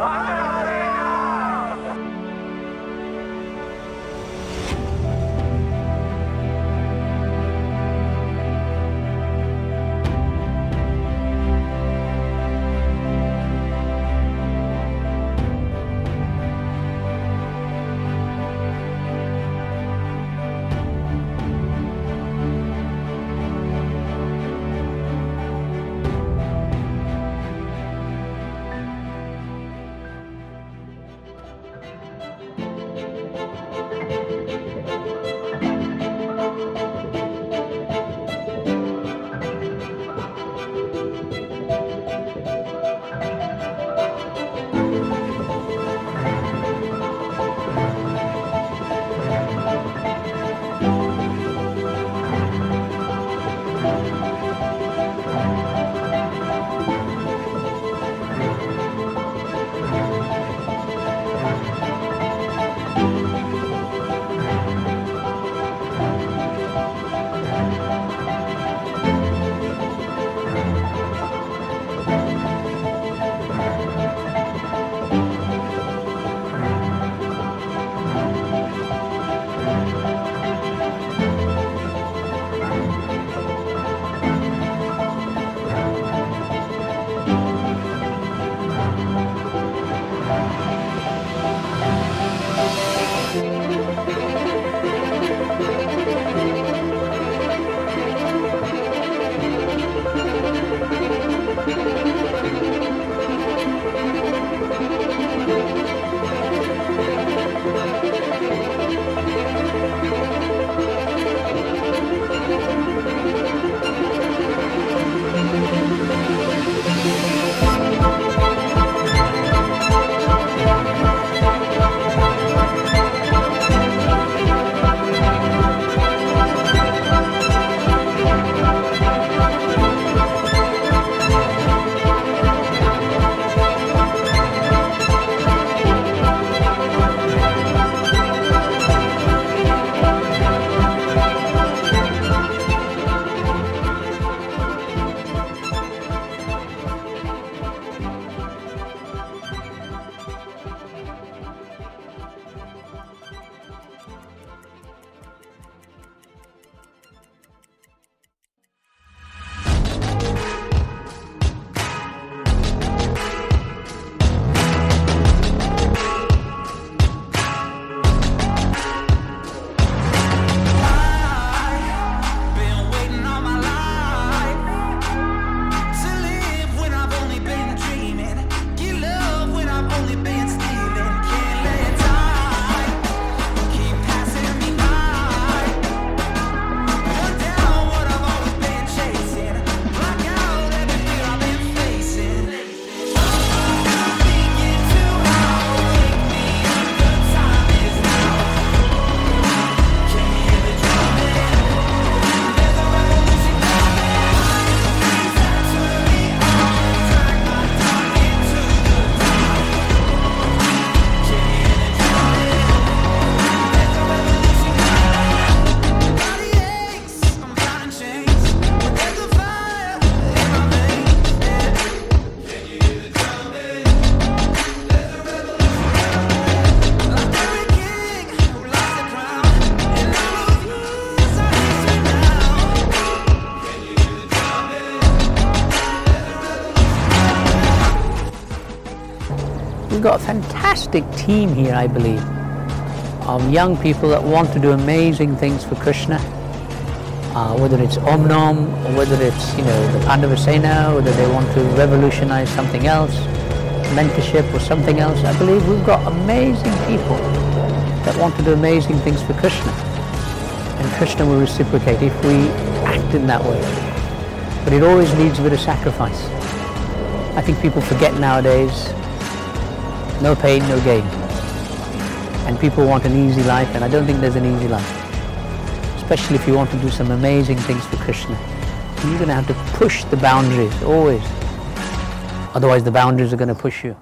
country. We've got a fantastic team here, I believe, of young people that want to do amazing things for Krishna. Uh, whether it's Om or whether it's you know the Pandava Sena, whether they want to revolutionize something else, mentorship or something else. I believe we've got amazing people that want to do amazing things for Krishna, and Krishna will reciprocate if we act in that way. But it always needs a bit of sacrifice. I think people forget nowadays no pain, no gain. And people want an easy life, and I don't think there's an easy life. Especially if you want to do some amazing things for Krishna. You're going to have to push the boundaries, always. Otherwise, the boundaries are going to push you.